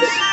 Thanks.